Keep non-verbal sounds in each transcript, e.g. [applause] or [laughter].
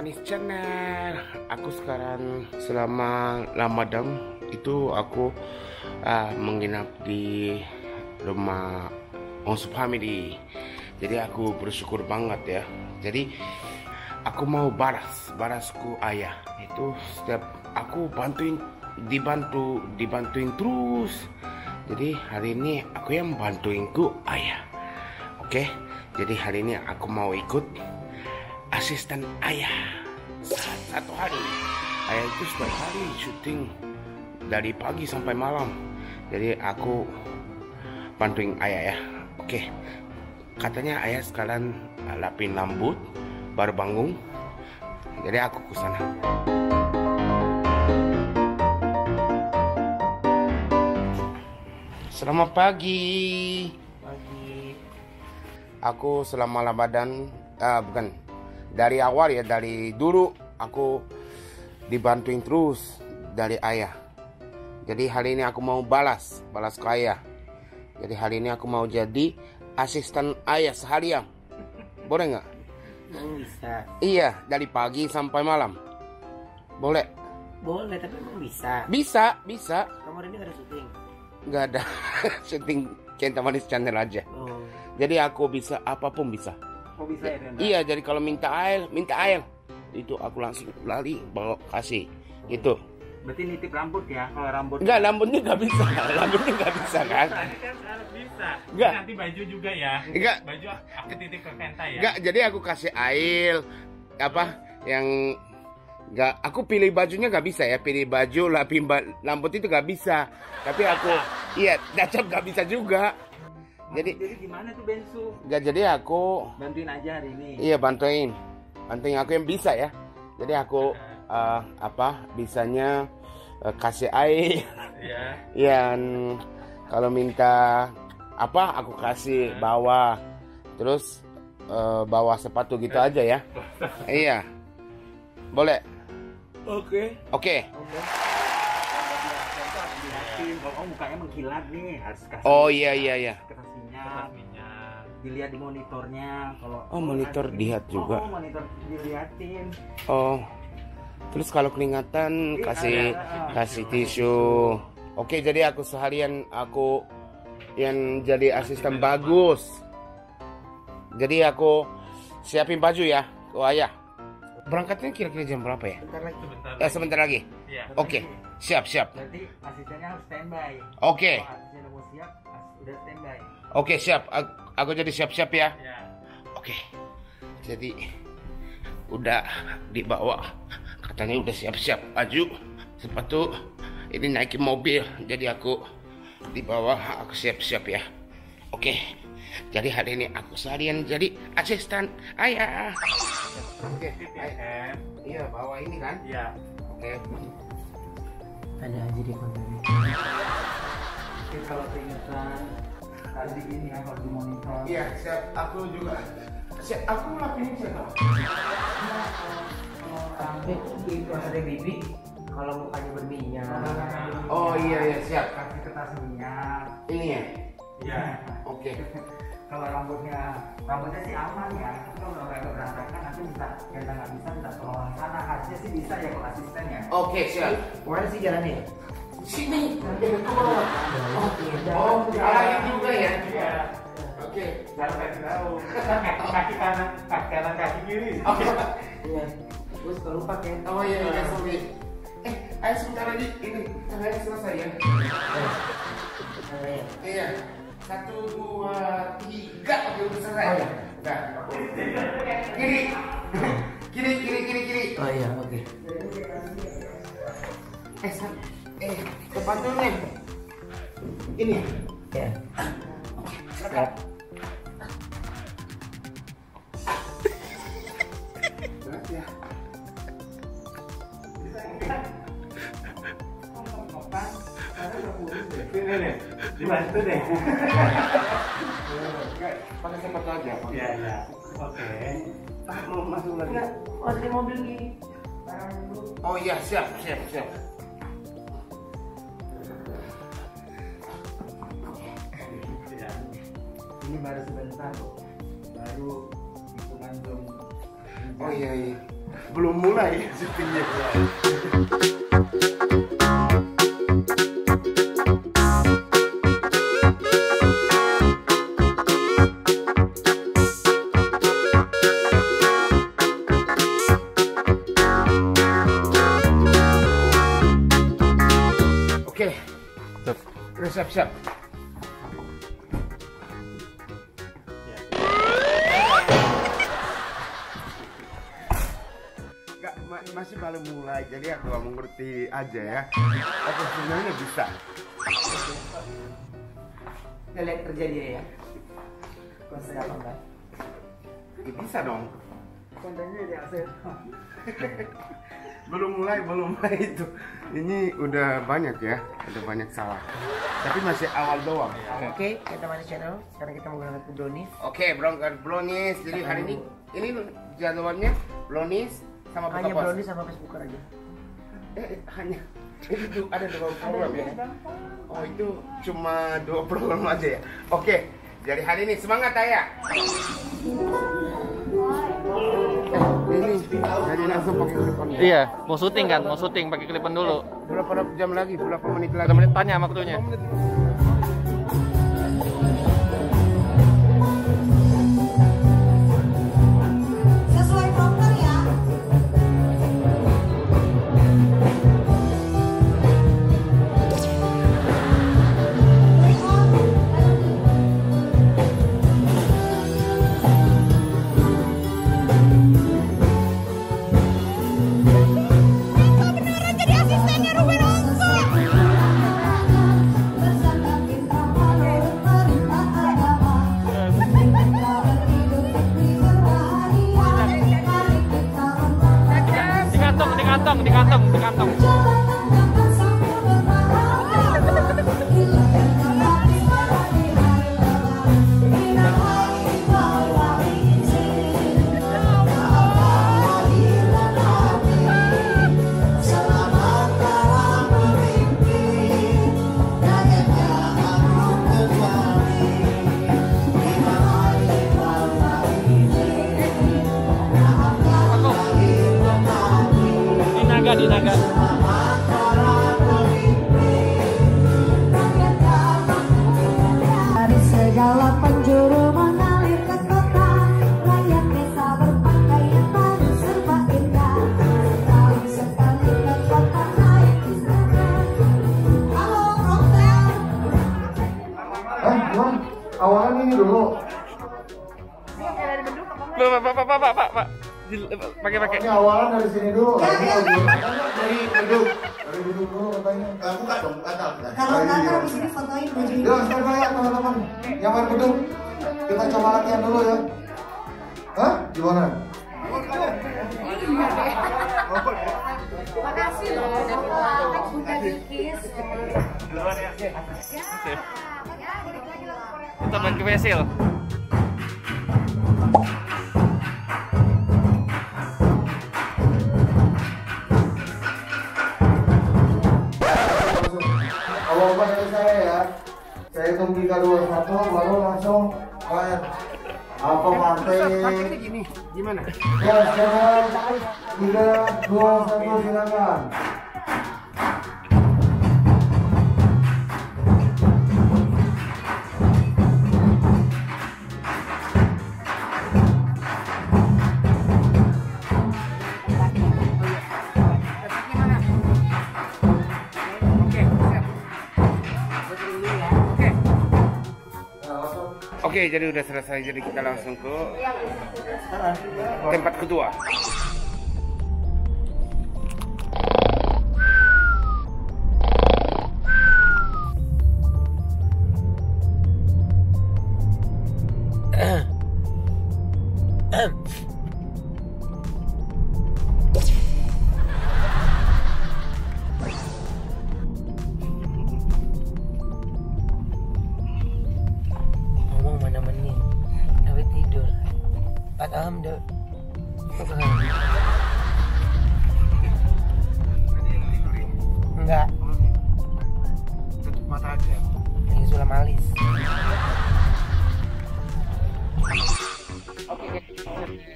Manis Channel. Aku sekarang selama Ramadan itu aku uh, menginap di rumah Onsub Family. Jadi aku bersyukur banget ya. Jadi aku mau baras, barasku ayah. Itu setiap aku bantuin dibantu dibantuin terus. Jadi hari ini aku yang bantuinku ayah. Oke, jadi hari ini aku mau ikut asisten ayah. Satu hari ayah itu setiap hari syuting dari pagi sampai malam. Jadi aku bantuin ayah ya. Oke. Katanya ayah sekarang lapin rambut baru bangun. Jadi aku ke sana. Selamat pagi. Pagi. Aku selama Ramadan, ah bukan dari awal ya dari dulu aku dibantuin terus dari ayah. Jadi hari ini aku mau balas, balas ke ayah. Jadi hari ini aku mau jadi asisten ayah seharian. Boleh nggak? Emang bisa. Iya, dari pagi sampai malam. Boleh? Boleh, tapi emang bisa. Bisa, bisa. Kamu ini gak ada syuting. Nggak ada [laughs] syuting Cinta Manis Channel aja. Oh. Jadi aku bisa apa pun bisa. Ya, Renda? Iya, jadi kalau minta air, minta air. Itu aku langsung lari bawa kasih. Gitu. Berarti nitip rambut ya, kalau rambut. Enggak, rambutnya nggak bisa. [laughs] Rambutnya nggak bisa kan? Tadi kan harus bisa. Enggak. Nanti baju juga ya. Enggak. Baju aku titip ke Kenta ya. Enggak, jadi aku kasih air apa yang nggak aku pilih bajunya nggak bisa ya pilih baju ba- rambut itu nggak bisa tapi aku iya dacap nggak bisa juga jadi Jadi gimana tuh Bensu? nggak jadi aku Bantuin aja hari ini. Iya bantuin, bantuin aku yang bisa ya. Jadi aku eh, apa bisanya eh, kasih air, Ya. [laughs] yang kalau minta apa aku kasih bawa, terus eh, bawa sepatu gitu aja ya. [laughs] iya, boleh. Oke. Oke. Kalau kamu mukanya mengkilat nih, harus kasih. Oh iya iya iya. Kasihnya. Minyak. Dilihat di monitornya. Kalau Oh, monitor ada- lihat juga. Oh, monitor diliatin. Oh, terus kalau kelingatan kasih kasih tisu. Oke, jadi aku seharian aku yang jadi asisten bagus. Jadi aku siapin baju ya, ke ayah. Berangkatnya kira-kira jam berapa ya? Bentar lagi. Sebentar. Eh, sebentar lagi. Iya. Oke, siap siap. Berarti asistennya harus standby. Oke, Kalau asistennya mau siap, as- udah standby. Oke siap. Aku, aku jadi siap-siap ya. Ya. Oke, jadi udah dibawa. Katanya udah siap-siap baju, sepatu. Ini naikin mobil, jadi aku dibawa. Aku siap-siap ya. Oke, jadi hari ini aku seharian jadi asisten ayah. Oke, ayah. Iya bawa ini kan? Iya. Oke. Tanya aja di kontennya. Oke, kalau keingetan tadi ini ya kalau di monitor. Iya siap. Aku juga. Siap. Aku lapin siapa? Kalau rambut itu ada bibi. Kalau mukanya berminyak. Oh iya iya siap. Kasih kertas minyak. Ini ya. Iya. Oke. Kalau rambutnya rambutnya sih aman ya. Tapi Kalau agak berantakan nanti bisa yang nggak bisa minta tolong sana. Harusnya sih bisa ya kalau asisten ya. Oke siap. Mana sih jalannya? Sini. Oh, oh ya. Iya. Oke. Jangan kasih tahu. Kan kaki kanan, kaki kanan kaki kiri. Oh, Iya. Gue suka lupa kayak. oh iya iya sorry. Eh, ayo sebentar lagi ini tangannya selesai ya. Iya. Satu dua tiga oke udah selesai. Oh, iya. Kiri. Kiri kiri kiri kiri. Oh iya, oke. Eh, sa- eh, sepatunya. Ini. Ya. Siap. Berat Dibantu deh. Pakai sepatu aja. Iya, iya. Oke. Mau masuk lagi. Oh, di mobil nih. Oh iya, siap, siap, siap. Ini baru sebentar loh. Baru hitungan jam. Oh iya, iya. belum mulai syutingnya. Udah siap-siap. Nggak, ma- masih baru mulai, jadi aku nggak mengerti aja ya. Aku sebenarnya bisa. Kita lihat kerja dia ya. Konsep apa enggak? Ya, bisa dong. Kontennya dia hasil. [laughs] Belum mulai, belum mulai itu. Ini udah banyak ya, udah banyak salah. Tapi masih awal doang. Oke, kita masuk channel. Sekarang kita menggunakan brownies. Oke, brownies, brownies. Jadi hari ini ini jadwalnya brownies sama buka Hanya brownies sama Facebook aja. Eh, eh, hanya itu ada dua program ya. Oh itu cuma dua program aja ya. Oke, jadi hari ini semangat ya. Ini jadi langsung pakai ya. Iya, mau syuting kan, mau syuting pakai klipan dulu. Berapa jam lagi? Berapa menit lagi? Ada menit tanya waktunya. Sesuai Pakai, pakai. Ini awalan dari sini dulu. Ya, ya. Dari beduk. Dari beduk dulu katanya. Eh, buka dong, batal. Kalau nggak habis ini fotoin baju ini Ya, sekarang ya teman-teman. Yang main beduk. Kita coba latihan dulu ya. Hah? Gimana? Makasih loh Bapak buka dikis Kita main ke Awal dari saya ya. Saya hitung 3, 2, 1, baru langsung main. Apa partai? Gini, gimana? Ya, sekarang 3, 2, 1, silakan. Oke, jadi udah selesai. Jadi kita langsung ke tempat kedua. Instagram Lagi sulam alis. Oke guys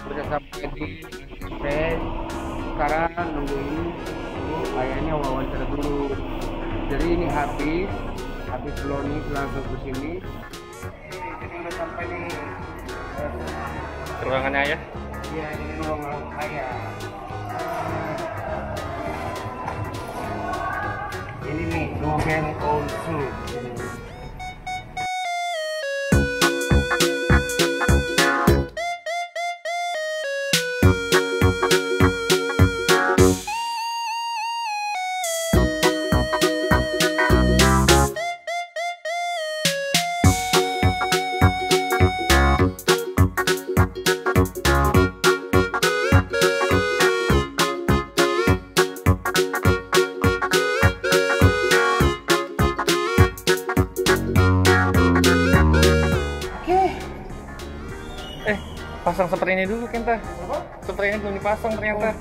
Sudah sampai di Instagram Sekarang nunggu ini Kayaknya wawancara dulu. Jadi ini habis. Habis loni langsung ke sini. Jadi udah sampai di Ruangannya ayah? Iya ini ruangan ayah nih, Logan Onsu. Eh, pasang seperti ini dulu Kenta. Seperti ini belum dipasang ternyata.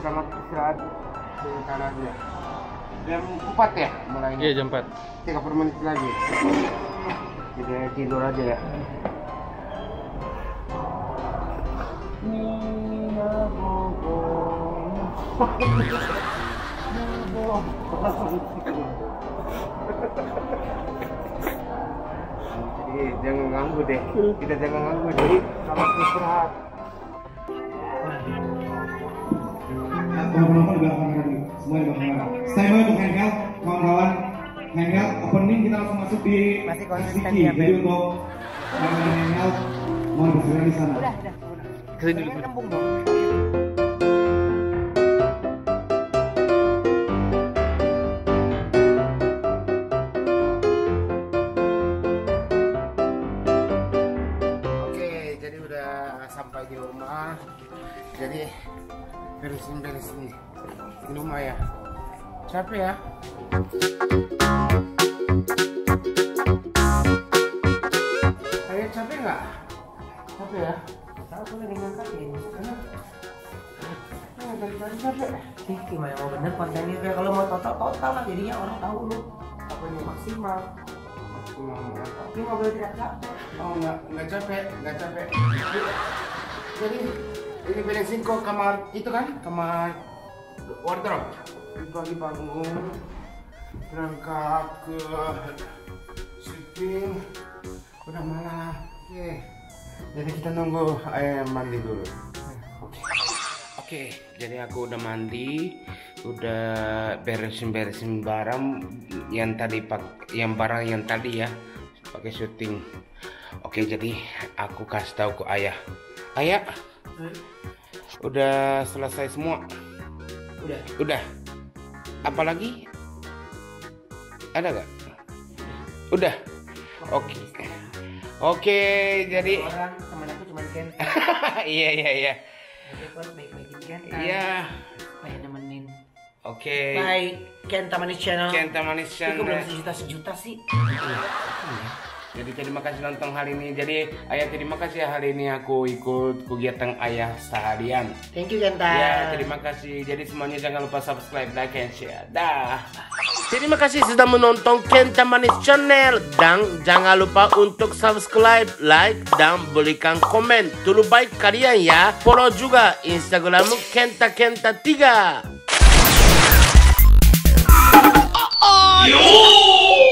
Selamat istirahat sebentar aja. Jam 4 ya mulainya? Iya jam 4. 30 menit lagi. Jadi tidur aja ya. Jadi jangan ganggu deh. Kita jangan ganggu. Jadi selamat istirahat. Teman-teman juga akan ready, semua juga akan ready. Stay by untuk hangout, kawan-kawan. Hangout opening kita langsung masuk di Masih konsisten ya. Jadi untuk kawan-kawan hangout, mohon bersedia di sana. Ke sini dulu. Kembung dong. Oke, jadi udah sampai di rumah. Jadi beresin-beresin di rumah ya. Capek ya? Ayo capek nggak? Capek ya? Tahu tuh lagi ngangkatin. Oh, dari capek. Ih, gimana mau bener kontennya kayak kalau mau total total lah jadinya orang tahu lu apa yang maksimal. Maksimal apa? Tapi nggak boleh tidak capek. Oh nggak nggak capek, nggak capek. Jadi ini beresin kok kamar itu kan kamar wardrobe. Pagi bangun berangkat ke sleeping udah malam. Oke. Jadi kita nunggu ayah mandi dulu. Oke. Jadi aku udah mandi, udah beresin-beresin barang yang tadi pak, yang barang yang tadi ya, pakai syuting. Oke, jadi aku kasih tahu ke ayah. Ayah, udah selesai semua. Udah. Udah. Apalagi? Ada gak? Udah. Oke. Oke, jadi orang teman aku cuma Ken. [laughs] iya iya iya. Baik-baikin Ken. Iya. Supaya nemenin. Oke. Baik, Ken Tamanis Channel. Kenta Manis Itu Channel. belum sejuta sejuta sih. Jadi terima kasih nonton hari ini. Jadi ayah terima kasih ya hari ini aku ikut kegiatan ayah seharian. Thank you Kenta. Ya terima kasih. Jadi semuanya jangan lupa subscribe, like, and share. Dah. Terima kasih sudah menonton Kenta Manis Channel dan jangan lupa untuk subscribe, like, dan berikan komen. Dulu baik kalian ya. Follow juga Instagram Kenta Kenta 3. Yo!